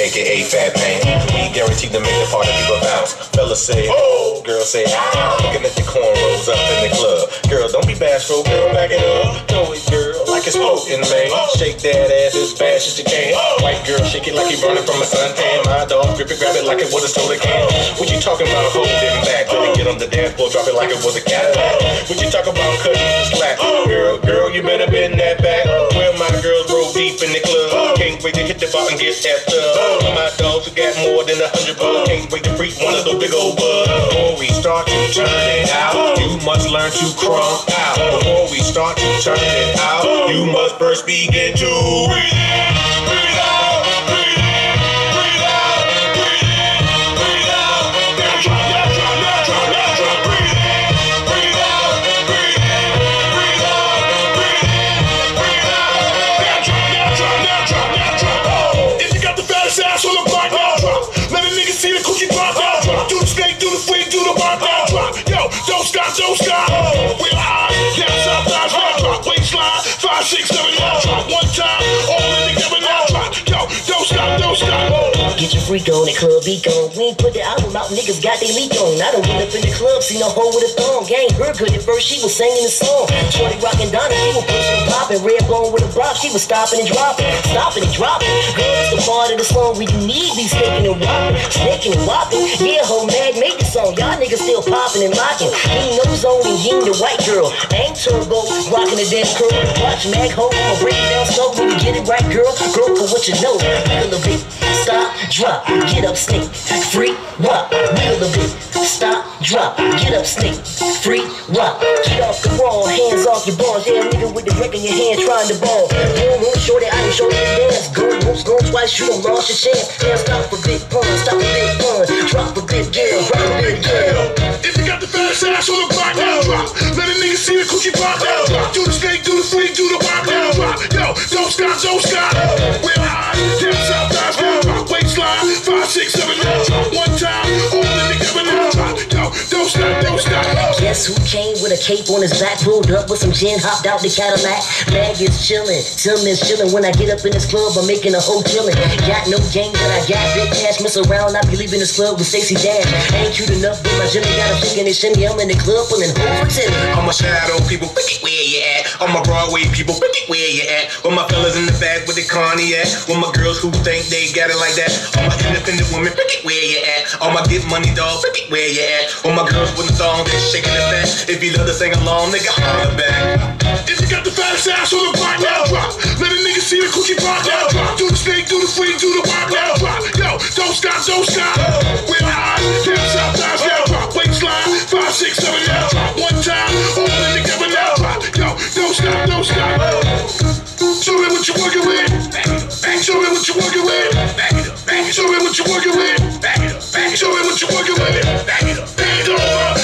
aka Fat Man. We guaranteed to make the party people bounce. Fellas say, oh, girls say, ah. Looking at the cornrows up in the club. Girl, don't be bashful, girl, back it up. Throw it, girl, like it's. Shake that ass as fast as you can. White girl, shake it like you burning from a suntan. My dog, grip it, grab it like it was a soda can. What you talking about holding back? Really get on the dance floor, drop it like it was a Cadillac. What you talk about cutting the slack? Girl, girl, you better bend that back. Where my girls roll deep in the club. Can't wait to hit the bar and get up. My dogs who got more than a hundred bucks. Can't wait to freak one of those big old bugs. Before we start to turn it out, you must learn to crunk out. Before we start to turn it out, you must first begin to breathe six, seven, now drop. One time, all in together, now drop. Yo, don't stop, don't stop. Get your freak on, the club be gone. We ain't put the album out, niggas got they leak on. I done went up in the club, seen a hoe with a thong. Gang her good at first, she was singing the song. Shorty rockin' Donna, she was popping. Red bone with a block, she was stopping and dropping. Stopping and dropping. Girl, the part of the song you need be snaking and whopping. Snaking and whopping. Yeah, hoe mag made the song. Y'all niggas still popping and locking. He and he ain't the white girl. Ain't turbo, rocking the damn curl. Watch mag hoe, I'ma break down get it right, girl. Girl, for what you know. Wiggle a bit, stop, drop, get up, snake, free, rock, wiggle a bit, stop, drop, get up, snake, free, rock, get off the wall, hands off your balls, yeah, nigga with the brick in your hand trying to ball. Boom, boom, shorty, I done showed you dance, go once, go twice, you done lost your chance. Now stop for big pun, stop for big pun, drop for big girl, drop for big girl. If you got the fattest ass on the block, now drop. Let a nigga see the cookie pop, now drop. Do the snake, do the freak, do the pop, now drop. Yo, don't stop, don't stop. We're high, down south, thighs, now drop. Waistline, five, six, seven, now drop. One time, Guess who came with a cape on his back, pulled up with some gin, hopped out the Cadillac. Mag is chillin', is chillin'. When I get up in this club, I'm making a whole chillin'. Got no game, but I got big cash. Mess around, I be leaving this club with Stacey Dash. Ain't cute enough, but my Jimmy got him shaking his shimmy. I'm in the club pulling hoes in. I'm a shadow people, pick it where you at. I'm a Broadway people, pick it where you at. With my fellas in the back with the cognac. With my girls who think they got it like that. All my independent women, pick it where you at. All my get money dog, pick it where you at. With my girls with the thong, they shaking the. If you love to sing along, nigga, holler back. If you got the fattest ass on the block, now drop. Let a nigga see the cookie pop, now drop. Do the snake, do the freak, do the pop, now drop. Yo, don't stop, don't stop. We're high, down south, thighs, now drop. Waistline, five, six, seven, now drop. One time, all in together, now drop. Yo, don't stop, don't stop. Show me what you're working with. Back it up, bang show me what you're working with. Show me what you're working with. Back it up, bang. Show me what you're working with. Bend over, bend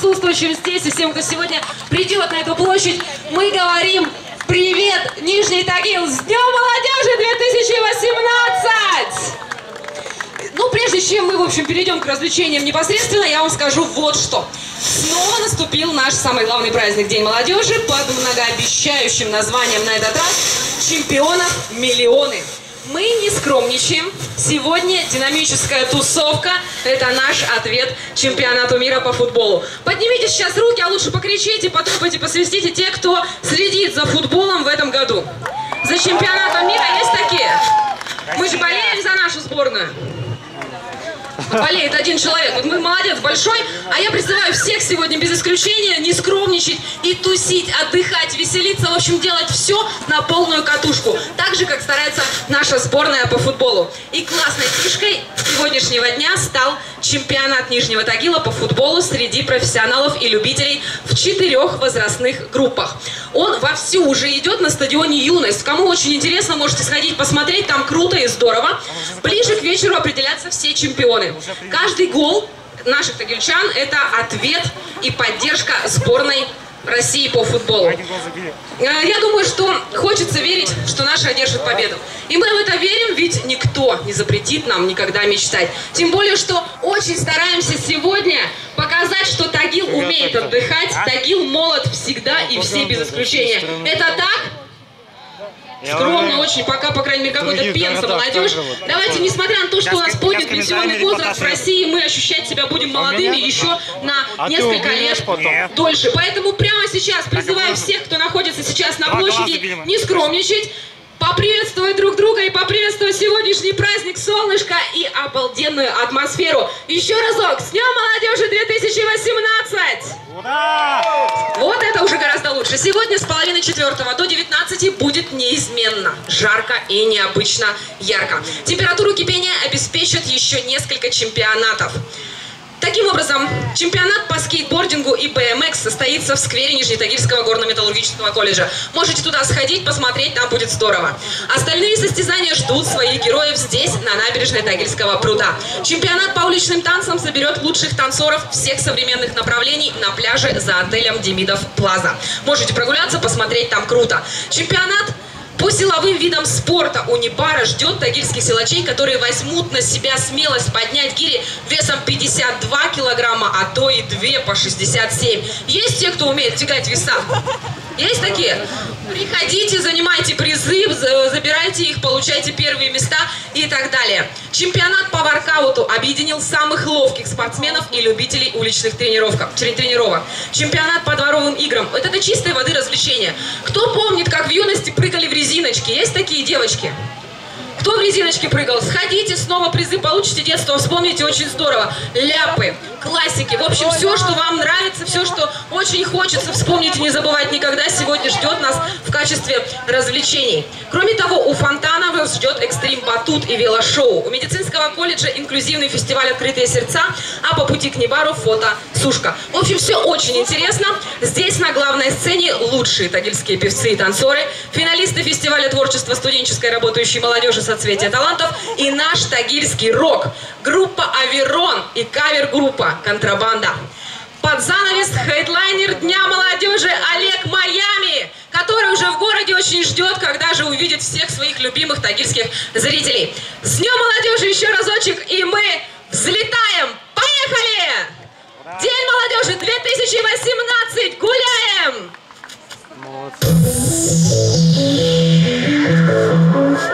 присутствующим здесь и всем, кто сегодня придет на эту площадь, мы говорим привет, Нижний Тагил, с Днем Молодежи 2018! Ну, прежде чем мы, в общем, перейдем к развлечениям непосредственно, я вам скажу вот что. Снова наступил наш самый главный праздник День молодежи под многообещающим названием на этот раз «Чемпионов миллионы». Мы не скромничаем. Сегодня динамическая тусовка – это наш ответ чемпионату мира по футболу. Поднимите сейчас руки, а лучше покричите, потопайте, посвистите те, кто следит за футболом в этом году. За чемпионатом мира есть такие? Мы же болеем за нашу сборную болеет один человек. Вот мы молодец большой, а я призываю всех сегодня без исключения не скромничать и тусить, отдыхать, веселиться, в общем, делать все на полную катушку. Так же, как старается наша сборная по футболу. И классной фишкой сегодняшнего дня стал чемпионат Нижнего Тагила по футболу среди профессионалов и любителей в четырех возрастных группах. Он вовсю уже идет на стадионе «Юность». Кому очень интересно, можете сходить посмотреть, там круто и здорово. Ближе к вечеру определятся все чемпионы. Каждый гол наших тагильчан – это ответ и поддержка сборной России по футболу. Э, я думаю, что хочется верить, что наша одержит победу. И мы в это верим, ведь никто не запретит нам никогда мечтать. Тем более, что очень стараемся сегодня показать, что Тагил умеет отдыхать. А? Тагил молод всегда и все без исключения. Это так? Скромно очень, пока, по крайней мере, какой-то пенса молодежь. Давайте, несмотря на то, что у нас поднят пенсионный возраст в России, мы ощущать себя будем а молодыми еще на а несколько лет дольше. Поэтому прямо сейчас призываю всех, кто находится сейчас на площади, не скромничать, поприветствовать друг друга и поприветствовать сегодняшний праздник солнышка и обалденную атмосферу. Еще разок, с Днем Молодежи 2018! Ура! Вот это уже гораздо лучше. Сегодня с половины четвертого до 19 будет неизменно жарко и необычно ярко. Температуру кипения обеспечат еще несколько чемпионатов. Таким образом, чемпионат по скейтбордингу и BMX состоится в сквере Нижнетагильского горно-металлургического колледжа. Можете туда сходить, посмотреть, там будет здорово. Остальные состязания ждут своих героев здесь, на набережной Тагильского пруда. Чемпионат по уличным танцам соберет лучших танцоров всех современных направлений на пляже за отелем Демидов Плаза. Можете прогуляться, посмотреть, там круто. Чемпионат по силовым видам спорта Унипара ждет тагильских силачей, которые возьмут на себя смелость поднять гири весом 52 килограмма, а то и 2 по 67. Есть те, кто умеет тягать веса? Есть такие? Приходите, занимайте призы, забирайте их, получайте первые места и так далее. Чемпионат по воркауту объединил самых ловких спортсменов и любителей уличных тренировок. тренировок. Чемпионат по дворовым играм. Это до чистой воды развлечения. Кто помнит, как в юности прыгали в резиночки? Есть такие девочки? Кто в резиночке прыгал? Сходите, снова призы получите детство, вспомните, очень здорово. Ляпы, классики, в общем, все, что вам нравится, все, что очень хочется вспомнить и не забывать никогда, сегодня ждет нас в качестве развлечений. Кроме того, у Фонтана вас ждет экстрим батут и велошоу. У медицинского колледжа инклюзивный фестиваль «Открытые сердца», а по пути к Небару фото «Сушка». В общем, все очень интересно. Здесь на главной сцене лучшие тагильские певцы и танцоры, финалисты фестиваля творчества студенческой работающей молодежи «Соцветие талантов» и наш тагильский рок, группа «Аверон» и кавер-группа «Контрабанда». Под занавес хедлайнер Дня молодежи Олег Майами, который уже в городе очень ждет, когда же увидит всех своих любимых тагильских зрителей. С Днем молодежи еще разочек, и мы взлетаем! Поехали! День молодежи 2018! Гуляем! Shut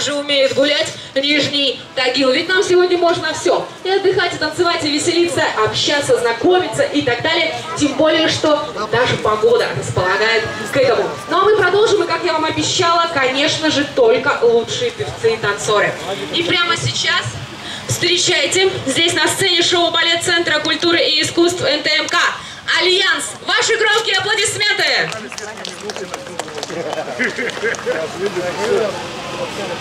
покажем, как же умеет гулять Нижний Тагил. Ведь нам сегодня можно все. И отдыхать, и танцевать, и веселиться, общаться, знакомиться и так далее. Тем более, что даже погода располагает к этому. Ну а мы продолжим, и как я вам обещала, конечно же, только лучшие певцы и танцоры. И прямо сейчас встречайте здесь на сцене шоу-балет Центра культуры и искусств НТМК Альянс. Ваши громкие аплодисменты. Может,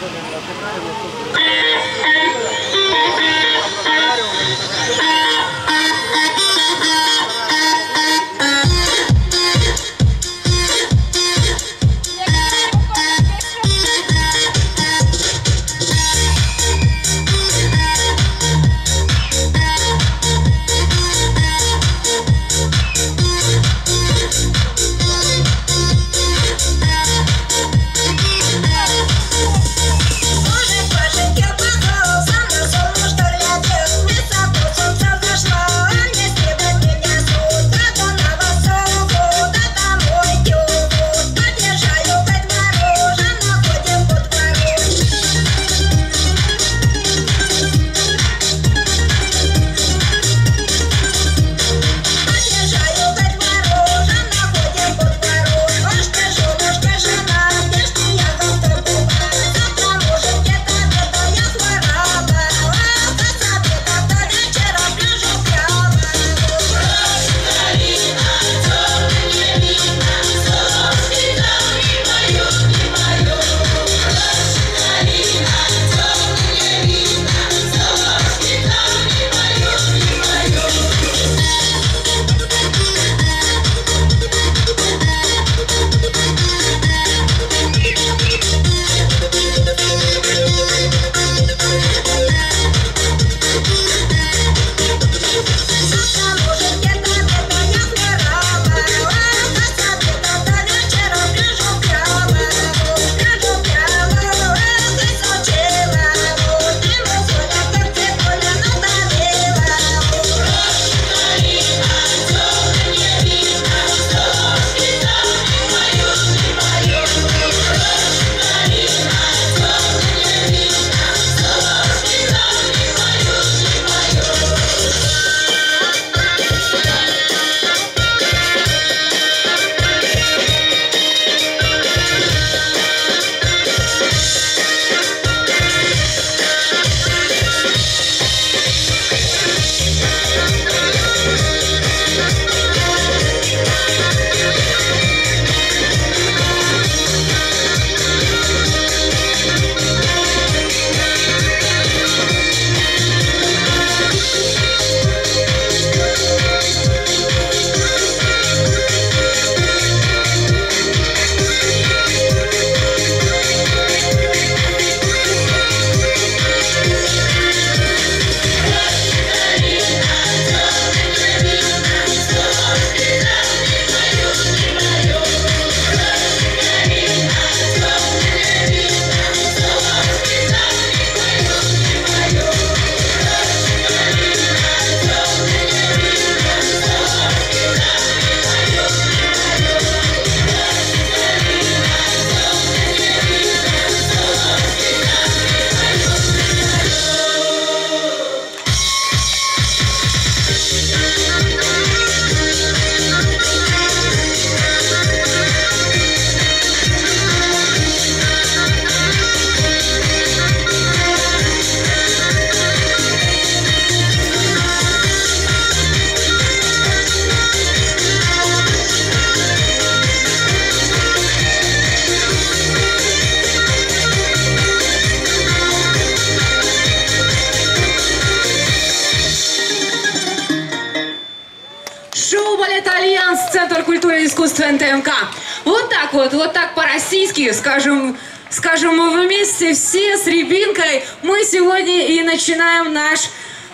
по-российски, скажем, скажем мы вместе все с Рябинкой. Мы сегодня и начинаем наш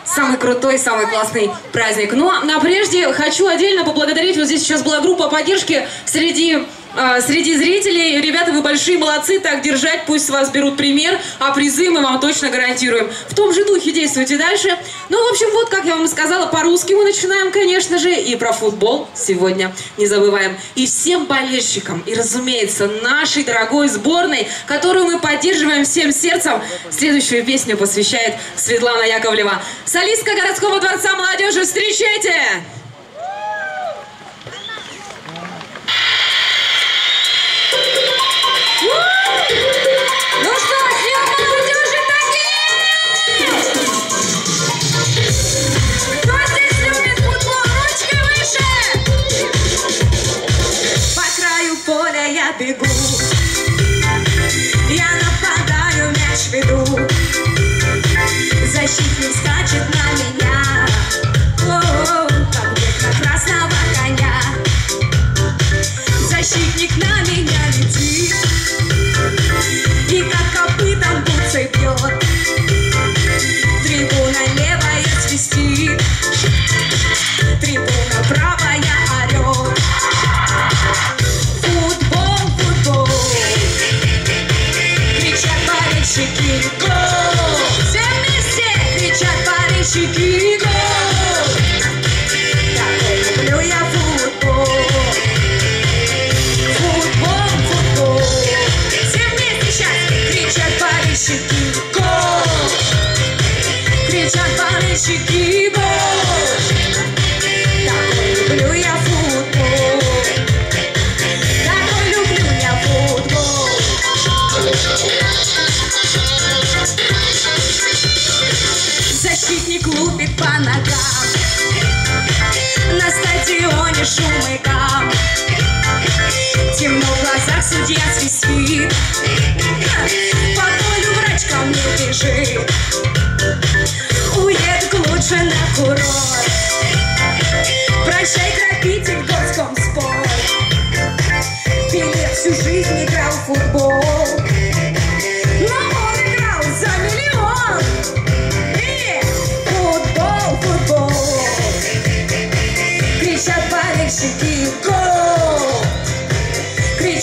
самый крутой, самый классный праздник. Но, а прежде хочу отдельно поблагодарить, вот здесь сейчас была группа поддержки среди среди зрителей. Ребята, вы большие молодцы, так держать, пусть с вас берут пример, а призы мы вам точно гарантируем. В том же духе действуйте дальше. Ну, в общем, вот, как я вам и сказала, по-русски мы начинаем, конечно же, и про футбол сегодня не забываем. И всем болельщикам, и, разумеется, нашей дорогой сборной, которую мы поддерживаем всем сердцем, следующую песню посвящает Светлана Яковлева. Солистка городского дворца молодежи, встречайте! Ну по ногам. На стадионе шум и гам. Темно в глазах судья свистит. По полю врач ко мне бежит. Уеду лучше на курорт. Прощай, грабитель, горском спор Пеле всю жизнь играл в футбол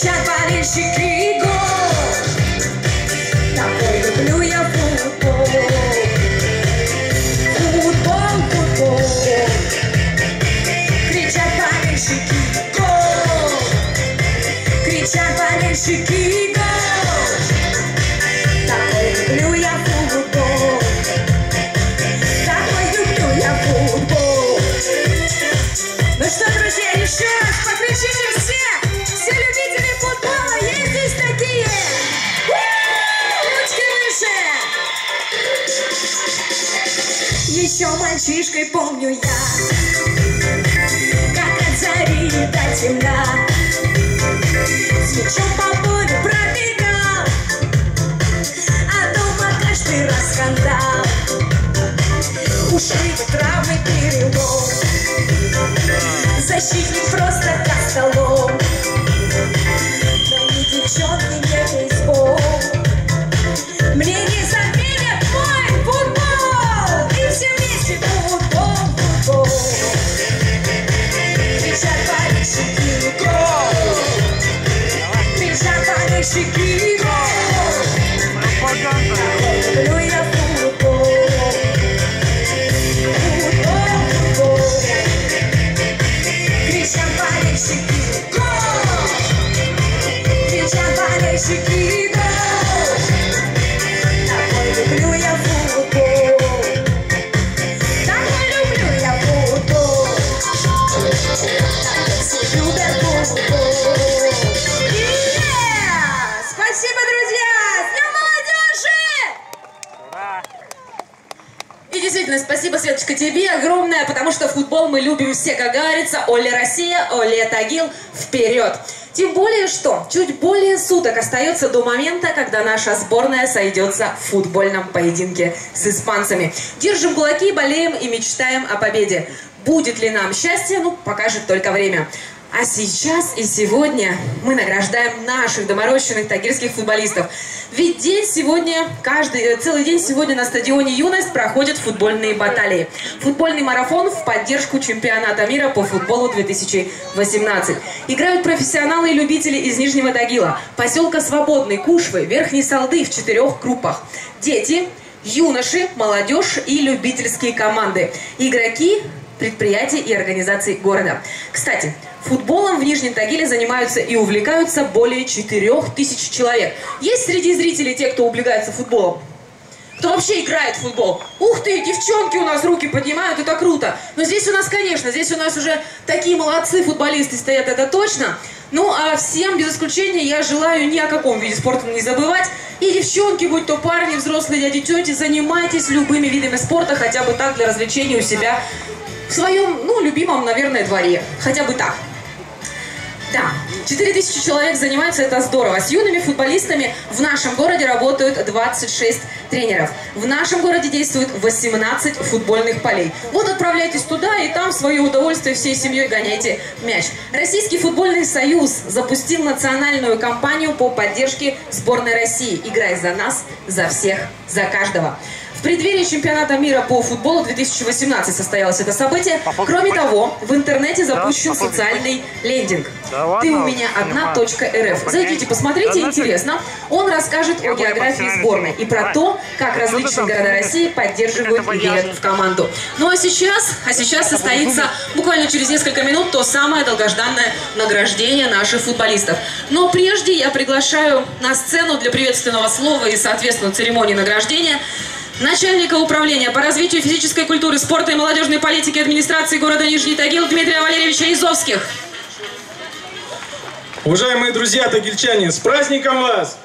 Кричат болельщики гол Такой люблю я футбол. Футбол, футбол. Кричат болельщики гол Кричат болельщики мальчишкой помню я Как от зари до темна. С мячом по полю пробегал А дома каждый раз скандал. Ушли травмы перелом. Защитник просто как столом. Но ни девчонки, ни Кричат Светочка, тебе огромное, потому что футбол мы любим все, как говорится. Оле Россия, Оле Тагил, вперед! Тем более, что чуть более суток остается до момента, когда наша сборная сойдется в футбольном поединке с испанцами. Держим кулаки, болеем и мечтаем о победе. Будет ли нам счастье, ну, покажет только время. А сейчас и сегодня мы награждаем наших доморощенных тагильских футболистов. Ведь день сегодня, каждый, э, целый день сегодня на стадионе «Юность» проходят футбольные баталии. Футбольный марафон в поддержку чемпионата мира по футболу 2018. Играют профессионалы и любители из Нижнего Тагила, поселка Свободный, Кушвы, Верхней Салды в четырех группах. Дети, юноши, молодежь и любительские команды. Игроки предприятий и организаций города. Кстати, футболом в Нижнем Тагиле занимаются и увлекаются более 4000 человек. Есть среди зрителей те, кто увлекается футболом? Кто вообще играет в футбол? Ух ты, девчонки у нас руки поднимают, это круто. Но здесь у нас, конечно, здесь у нас уже такие молодцы футболисты стоят, это точно. Ну, а всем, без исключения, я желаю ни о каком виде спорта не забывать. И девчонки, будь то парни, взрослые дяди, тети, занимайтесь любыми видами спорта, хотя бы так для развлечения у себя в своем, ну, любимом, наверное, дворе. Хотя бы так. Да, 4000 человек занимаются, это здорово. С юными футболистами в нашем городе работают 26 тренеров. В нашем городе действует 18 футбольных полей. Вот отправляйтесь туда и там в свое удовольствие всей семьей гоняйте мяч. Российский футбольный союз запустил национальную кампанию по поддержке сборной России. Играй за нас, за всех, за каждого. В преддверии чемпионата мира по футболу 2018 состоялось это событие. Кроме того, в интернете запущен социальный лендинг. Ты у меня одна точка РФ. Зайдите, посмотрите, интересно. Он расскажет о географии сборной и про то, как различные города России поддерживают и верят в команду. Ну а сейчас, а сейчас состоится буквально через несколько минут то самое долгожданное награждение наших футболистов. Но прежде я приглашаю на сцену для приветственного слова и, соответственно, церемонии награждения начальника управления по развитию физической культуры, спорта и молодежной политики администрации города Нижний Тагил Дмитрия Валерьевича Изовских. Уважаемые друзья тагильчане, с праздником вас!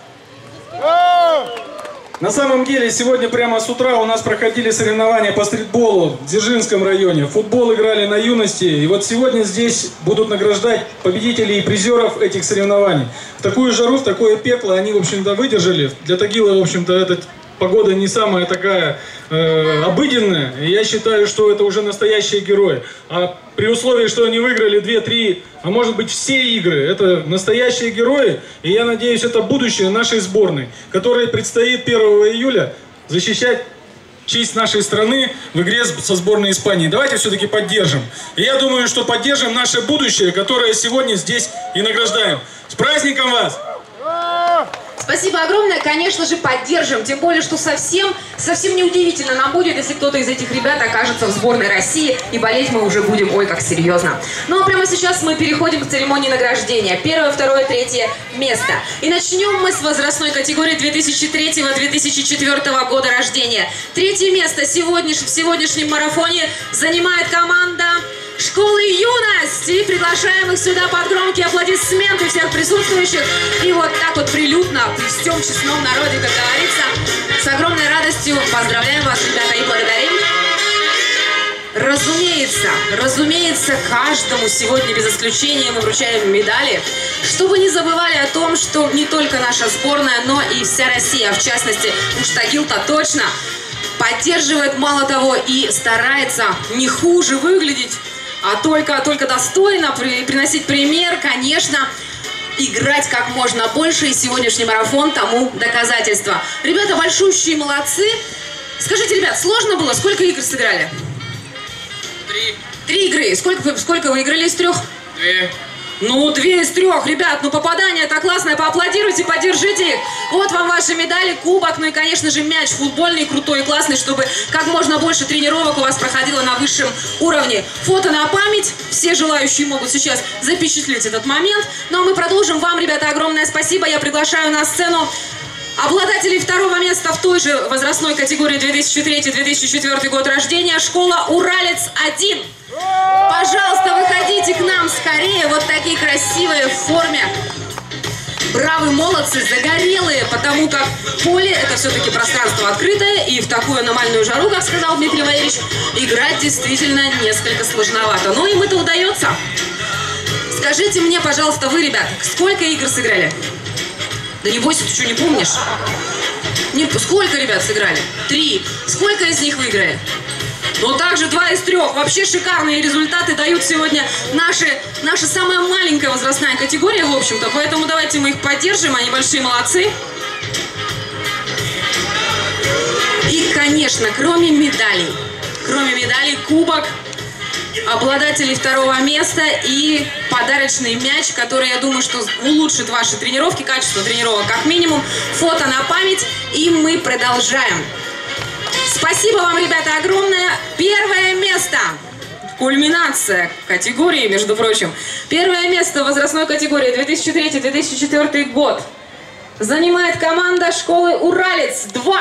На самом деле, сегодня прямо с утра у нас проходили соревнования по стритболу в Дзержинском районе. Футбол играли на юности. И вот сегодня здесь будут награждать победителей и призеров этих соревнований. В такую жару, в такое пекло они, в общем-то, выдержали. Для Тагила, в общем-то, этот погода не самая такая э, обыденная. И я считаю, что это уже настоящие герои. А при условии, что они выиграли 2-3, а может быть все игры, это настоящие герои. И я надеюсь, это будущее нашей сборной, которой предстоит 1 июля защищать честь нашей страны в игре со сборной Испании. Давайте все-таки поддержим. И я думаю, что поддержим наше будущее, которое сегодня здесь и награждаем. С праздником вас! Спасибо огромное, конечно же, поддержим. Тем более, что совсем, совсем неудивительно нам будет, если кто-то из этих ребят окажется в сборной России, и болеть мы уже будем, ой, как серьезно. Ну а прямо сейчас мы переходим к церемонии награждения. Первое, второе, третье место. И начнем мы с возрастной категории 2003-2004 года рождения. Третье место сегодняш... в сегодняшнем марафоне занимает команда школы юности. Приглашаем их сюда под громкие аплодисменты всех присутствующих. И вот так вот прилюдно, при всем честном народе, как говорится, с огромной радостью поздравляем вас, ребята, и благодарим. Разумеется, разумеется, каждому сегодня без исключения мы вручаем медали, чтобы не забывали о том, что не только наша сборная, но и вся Россия, в частности, уж Тагил-то точно, поддерживает, мало того, и старается не хуже выглядеть, а только, только достойно при, приносить пример, конечно, играть как можно больше, и сегодняшний марафон тому доказательство. Ребята большущие молодцы. Скажите, ребят, сложно было? Сколько игр сыграли? Три. Три игры. Сколько, сколько вы играли из трех? Две. Ну, две из трех, ребят, ну попадание это классное, поаплодируйте, поддержите их. Вот вам ваши медали, кубок, ну и, конечно же, мяч футбольный, крутой, классный, чтобы как можно больше тренировок у вас проходило на высшем уровне. Фото на память, все желающие могут сейчас запечатлеть этот момент. Ну а мы продолжим. Вам, ребята, огромное спасибо. Я приглашаю на сцену Обладателей второго места в той же возрастной категории 2003-2004 год рождения школа «Уралец-1». Пожалуйста, выходите к нам скорее, вот такие красивые в форме. Бравые молодцы, загорелые, потому как поле это все-таки пространство открытое, и в такую аномальную жару, как сказал Дмитрий Валерьевич, играть действительно несколько сложновато. Но им это удается. Скажите мне, пожалуйста, вы, ребят, сколько игр сыграли? Да не бойся, ты что, не помнишь? Не, сколько ребят сыграли? Три. Сколько из них выиграли? Но также два из трех. Вообще шикарные результаты дают сегодня наши, наша самая маленькая возрастная категория, в общем-то. Поэтому давайте мы их поддержим, они большие молодцы. И, конечно, кроме медалей, кроме медалей, кубок, обладателей второго места и подарочный мяч, который, я думаю, что улучшит ваши тренировки, качество тренировок как минимум, фото на память, и мы продолжаем. Спасибо вам, ребята, огромное. Первое место. Кульминация категории, между прочим. Первое место в возрастной категории 2003-2004 год занимает команда школы «Уралец-2».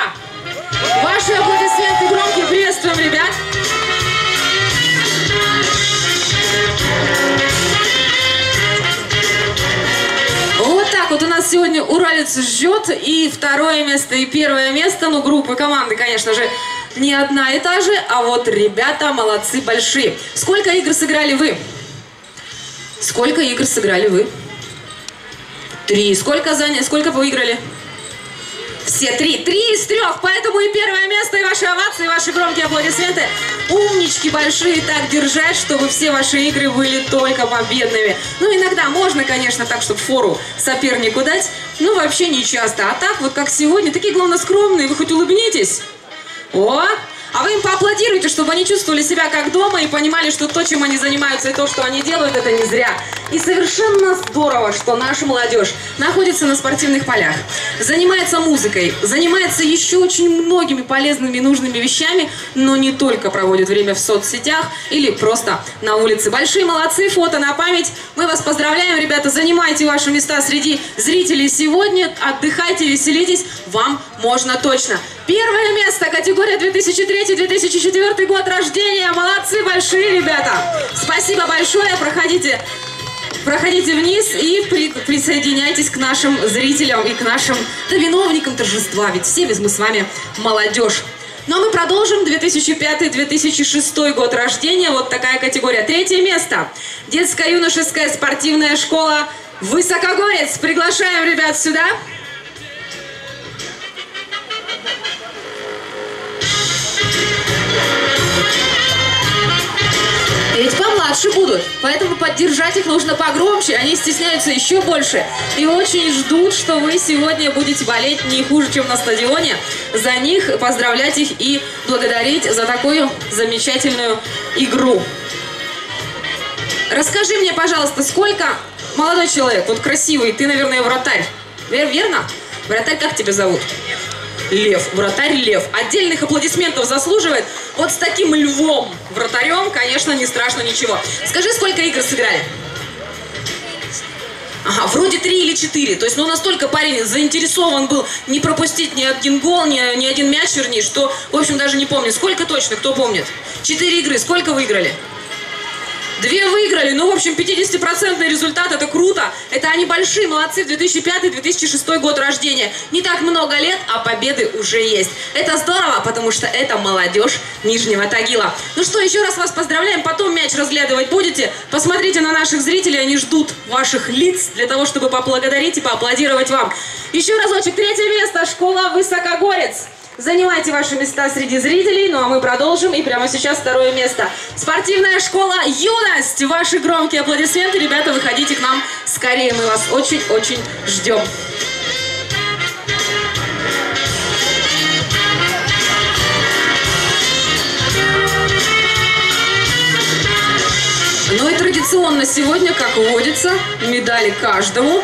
Ваши аплодисменты громкие. Приветствуем, ребят. Так вот у нас сегодня Уралец ждет. И второе место, и первое место. Ну, группы команды, конечно же, не одна и та же. А вот ребята молодцы большие. Сколько игр сыграли вы? Сколько игр сыграли вы? Три. Сколько заня... Сколько вы выиграли? Все три. Три из трех. Поэтому и первое место, и ваши овации, и ваши громкие аплодисменты. Умнички большие так держать, чтобы все ваши игры были только победными. Ну, иногда можно, конечно, так, чтобы фору сопернику дать. Ну, вообще не часто. А так, вот как сегодня, такие, главное, скромные. Вы хоть улыбнитесь. О, а вы им поаплодируйте, чтобы они чувствовали себя как дома и понимали, что то, чем они занимаются и то, что они делают, это не зря. И совершенно здорово, что наша молодежь находится на спортивных полях, занимается музыкой, занимается еще очень многими полезными и нужными вещами, но не только проводит время в соцсетях или просто на улице. Большие молодцы, фото на память. Мы вас поздравляем, ребята, занимайте ваши места среди зрителей сегодня, отдыхайте, веселитесь, вам можно точно. Первое место, категория 2003-2004 год рождения. Молодцы большие, ребята. Спасибо большое. Проходите, проходите вниз и при- присоединяйтесь к нашим зрителям и к нашим да, виновникам торжества. Ведь все ведь мы с вами молодежь. Но мы продолжим 2005-2006 год рождения. Вот такая категория. Третье место. Детская юношеская спортивная школа Высокогорец. Приглашаем ребят сюда. Ведь помладше будут, поэтому поддержать их нужно погромче, они стесняются еще больше и очень ждут, что вы сегодня будете болеть не хуже, чем на стадионе, за них, поздравлять их и благодарить за такую замечательную игру. Расскажи мне, пожалуйста, сколько, молодой человек, вот красивый, ты, наверное, вратарь, Вер- верно? Вратарь, как тебя зовут? Лев, вратарь Лев. Отдельных аплодисментов заслуживает. Вот с таким львом вратарем, конечно, не страшно ничего. Скажи, сколько игр сыграли? Ага, вроде три или четыре. То есть, ну, настолько парень заинтересован был не пропустить ни один гол, ни, ни один мяч, вернее, что, в общем, даже не помню. Сколько точно, кто помнит? Четыре игры, сколько выиграли? Две выиграли, ну, в общем, 50% результат, это круто. Это они большие, молодцы, 2005-2006 год рождения. Не так много лет, а победы уже есть. Это здорово, потому что это молодежь Нижнего Тагила. Ну что, еще раз вас поздравляем, потом мяч разглядывать будете. Посмотрите на наших зрителей, они ждут ваших лиц для того, чтобы поблагодарить и поаплодировать вам. Еще разочек, третье место, школа Высокогорец. Занимайте ваши места среди зрителей, ну а мы продолжим. И прямо сейчас второе место. Спортивная школа «Юность». Ваши громкие аплодисменты. Ребята, выходите к нам скорее. Мы вас очень-очень ждем. Ну и традиционно сегодня, как водится, медали каждому.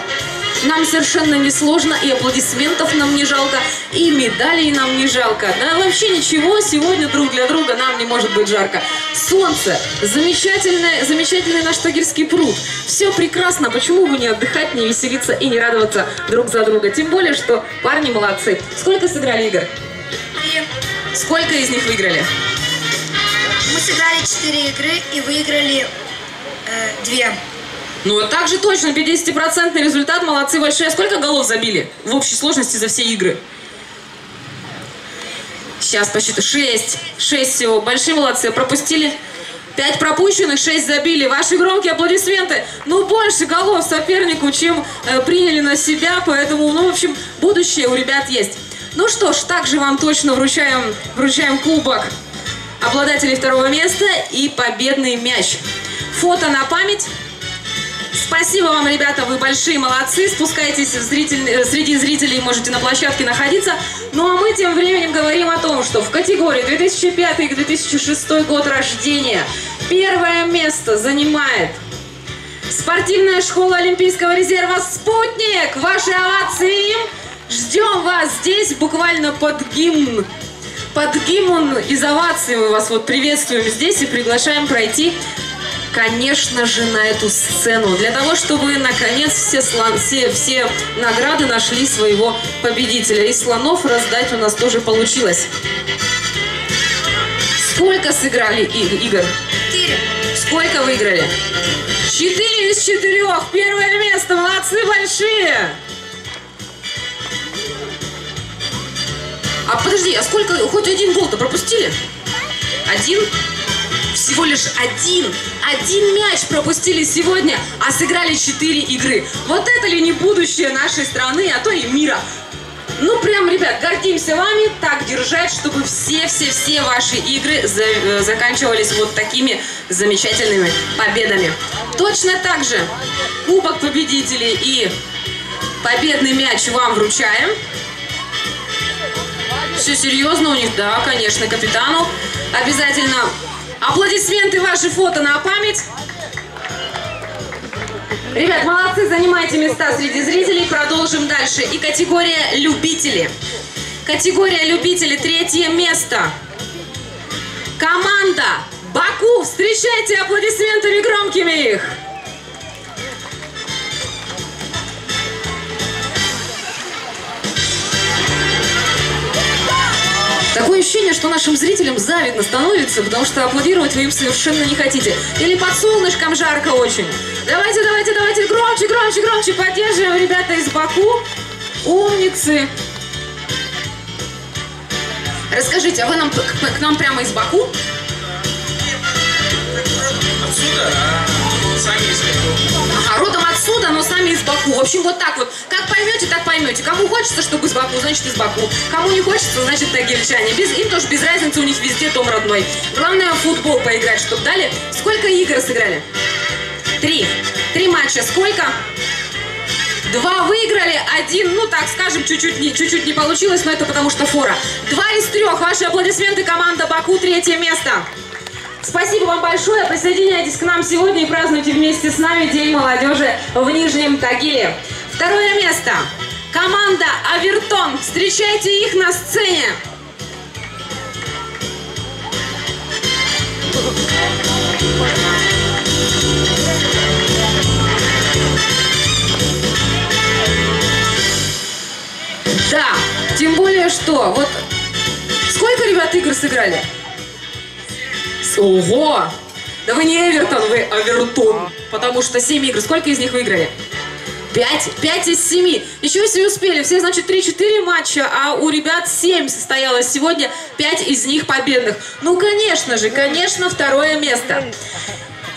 Нам совершенно не сложно, и аплодисментов нам не жалко, и медалей нам не жалко. Да вообще ничего, сегодня друг для друга нам не может быть жарко. Солнце, замечательный, замечательный наш Тагильский пруд. Все прекрасно, почему бы не отдыхать, не веселиться и не радоваться друг за друга? Тем более, что парни молодцы. Сколько сыграли игр? Сколько из них выиграли? Мы сыграли 4 игры и выиграли э, 2. Ну, вот так же точно, 50% результат, молодцы большие. Сколько голов забили в общей сложности за все игры? Сейчас посчитаю. 6. 6 всего. Большие молодцы. Пропустили 5 пропущенных, 6 забили. Ваши громкие аплодисменты. Ну, больше голов сопернику, чем э, приняли на себя. Поэтому, ну, в общем, будущее у ребят есть. Ну что ж, также вам точно вручаем, вручаем кубок обладателей второго места и победный мяч. Фото на память. Спасибо вам, ребята, вы большие молодцы. Спускайтесь зритель- э, среди зрителей, можете на площадке находиться. Ну а мы тем временем говорим о том, что в категории 2005-2006 год рождения первое место занимает Спортивная школа Олимпийского резерва «Спутник». Ваши овации им. Ждем вас здесь буквально под гимн. Под гимн из оваций мы вас вот приветствуем здесь и приглашаем пройти, конечно же, на эту сцену. Для того, чтобы, наконец, все, слон- все, все награды нашли своего победителя. И слонов раздать у нас тоже получилось. Сколько сыграли игр? Четыре. Сколько выиграли? Четыре из четырех. Первое место. Молодцы большие. А подожди, а сколько, хоть один гол-то пропустили? Один? Всего лишь один. Один мяч пропустили сегодня, а сыграли четыре игры. Вот это ли не будущее нашей страны, а то и мира. Ну, прям, ребят, гордимся вами, так держать, чтобы все-все-все ваши игры за- э, заканчивались вот такими замечательными победами. Точно так же Кубок победителей и победный мяч вам вручаем. Все серьезно у них, да, конечно, капитану. Обязательно аплодисменты, ваши фото на память. Ребят, молодцы, занимайте места среди зрителей. Продолжим дальше. И категория любители. Категория любители, третье место. Команда Баку. Встречайте аплодисментами громкими их. Такое ощущение, что нашим зрителям завидно становится, потому что аплодировать вы им совершенно не хотите. Или под солнышком жарко очень. Давайте, давайте, давайте, громче, громче, громче поддерживаем ребята из Баку. Умницы. Расскажите, а вы нам к, к нам прямо из Баку? Баку. В общем, вот так вот. Как поймете, так поймете. Кому хочется, чтобы из Баку, значит из Баку. Кому не хочется, значит тагильчане. Без, им тоже без разницы, у них везде дом родной. Главное, футбол поиграть, чтобы дали. Сколько игр сыграли? Три. Три матча. Сколько? Два выиграли, один, ну так скажем, чуть-чуть не, чуть-чуть не получилось, но это потому что фора. Два из трех. Ваши аплодисменты, команда Баку, третье место. Спасибо вам большое. Присоединяйтесь к нам сегодня и празднуйте вместе с нами День молодежи в Нижнем Тагиле. Второе место. Команда Авертон. Встречайте их на сцене. Да, тем более что, вот сколько, ребят, игр сыграли? Ого! Да вы не Эвертон, вы Авертон. Потому что 7 игр. Сколько из них выиграли? 5. 5 из 7. Еще если успели. Все, значит, 3-4 матча, а у ребят 7 состоялось сегодня. 5 из них победных. Ну, конечно же, конечно, второе место.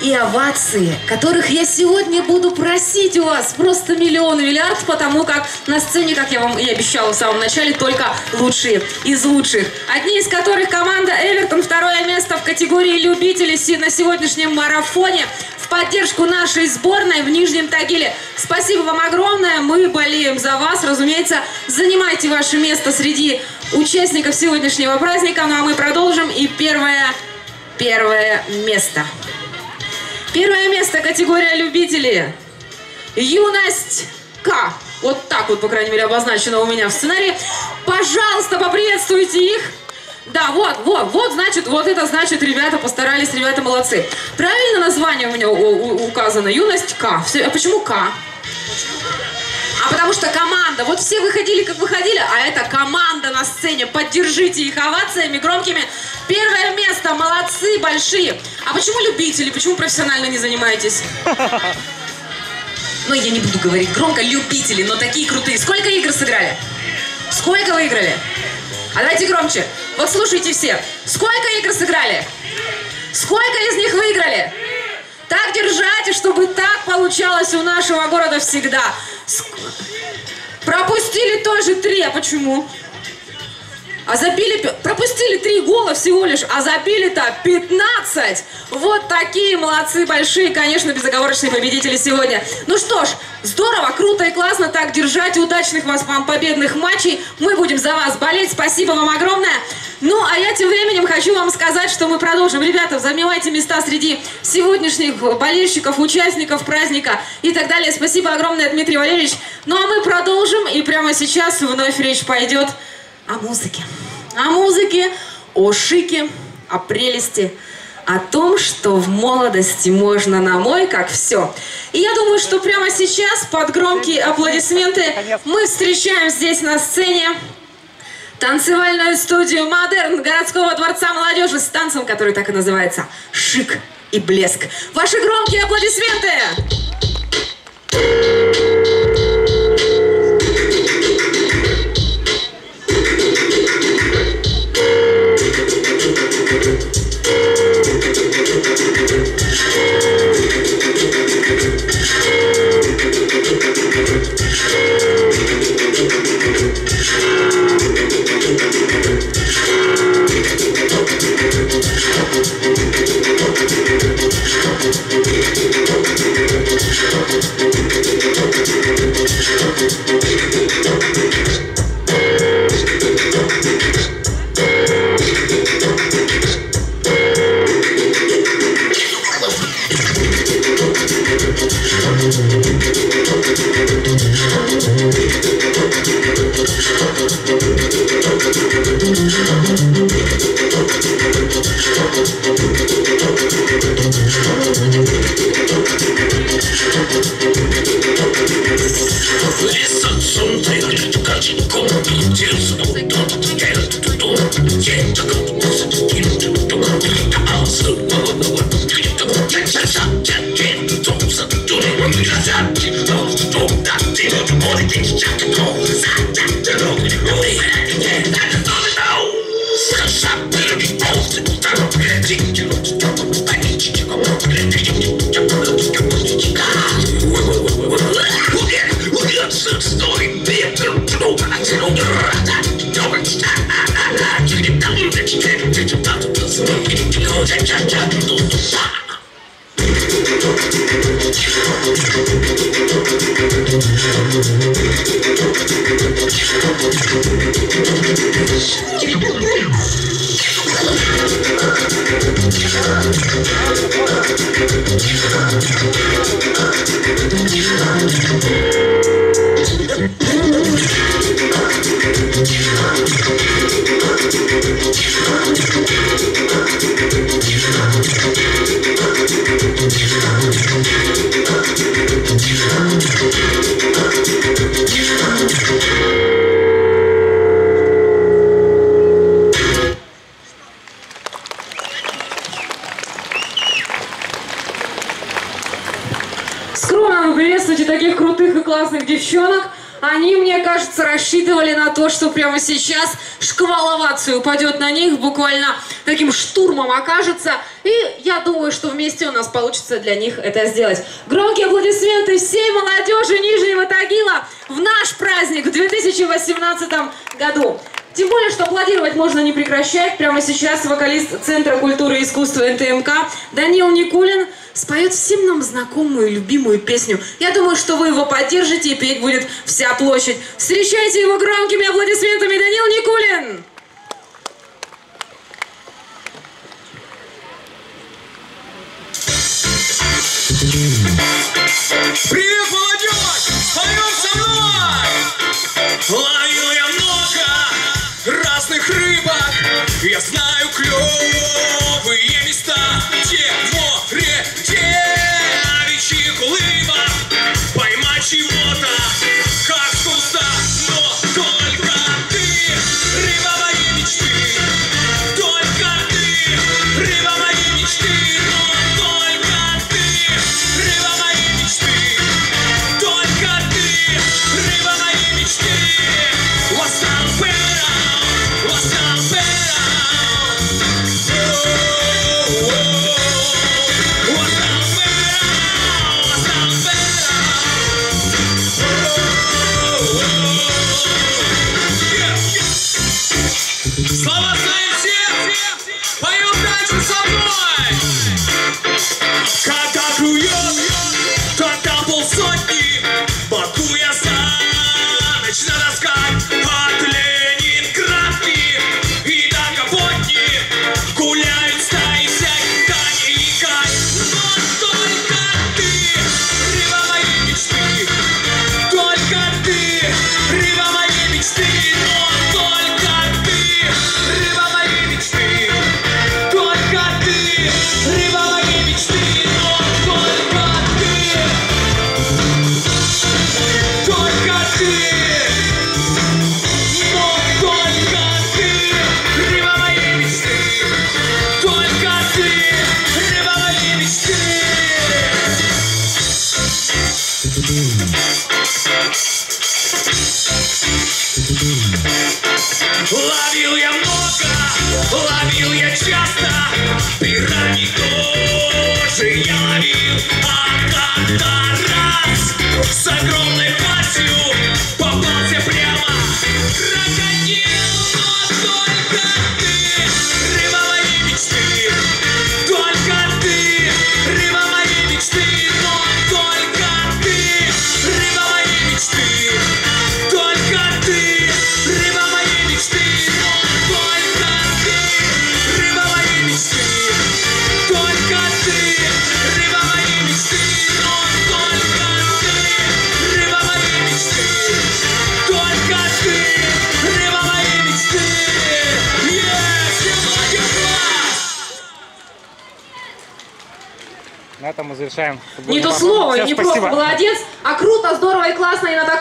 И овации, которых я сегодня буду просить у вас просто миллион миллиард, потому как на сцене, как я вам и обещала в самом начале, только лучшие из лучших. Одни из которых команда Эвертон, второе место в категории любителей на сегодняшнем марафоне в поддержку нашей сборной в Нижнем Тагиле. Спасибо вам огромное, мы болеем за вас, разумеется, занимайте ваше место среди участников сегодняшнего праздника, ну а мы продолжим и первое, первое место. Первое место категория любителей. Юность К. Вот так вот, по крайней мере, обозначено у меня в сценарии. Пожалуйста, поприветствуйте их. Да, вот, вот, вот, значит, вот это значит, ребята постарались, ребята молодцы. Правильно название у меня указано? Юность К. Все, а почему К? А потому что команда, вот все выходили, как выходили, а это команда на сцене. Поддержите их овациями громкими. Первое место, молодцы, большие. А почему любители, почему профессионально не занимаетесь? Ну, я не буду говорить громко, любители, но такие крутые. Сколько игр сыграли? Сколько выиграли? А давайте громче. Вот слушайте все. Сколько игр сыграли? Сколько из них выиграли? Так держать, и чтобы так получалось у нашего города всегда. Пропустили тоже три. А почему? А забили, пропустили три гола всего лишь, а забили-то 15. Вот такие молодцы большие, конечно, безоговорочные победители сегодня. Ну что ж, здорово, круто и классно так держать. Удачных вас вам победных матчей. Мы будем за вас болеть. Спасибо вам огромное. Ну, а я тем временем хочу вам сказать, что мы продолжим. Ребята, занимайте места среди сегодняшних болельщиков, участников праздника и так далее. Спасибо огромное, Дмитрий Валерьевич. Ну, а мы продолжим. И прямо сейчас вновь речь пойдет о музыке. О музыке, о шике, о прелести, о том, что в молодости можно на мой, как все. И я думаю, что прямо сейчас под громкие аплодисменты мы встречаем здесь на сцене танцевальную студию «Модерн» городского дворца молодежи с танцем, который так и называется «Шик и блеск». Ваши громкие аплодисменты! Скромно прямо сейчас шквал оваций упадет на них, буквально таким штурмом окажется. И я думаю, что вместе у нас получится для них это сделать. Громкие аплодисменты всей молодежи Нижнего Тагила в наш праздник в 2018 году. Тем более, что аплодировать можно не прекращать. Прямо сейчас вокалист Центра культуры и искусства НТМК Данил Никулин споет всем нам знакомую и любимую песню. Я думаю, что вы его поддержите и петь будет вся площадь. Встречайте его громкими аплодисментами Данил Никулин! Привет, молодежь! Поем со мной! Ловил я много разных рыбок Я знаю клевые приглашаем. Не то слово, не просто, молодец, а круто, здорово и классно и на такой.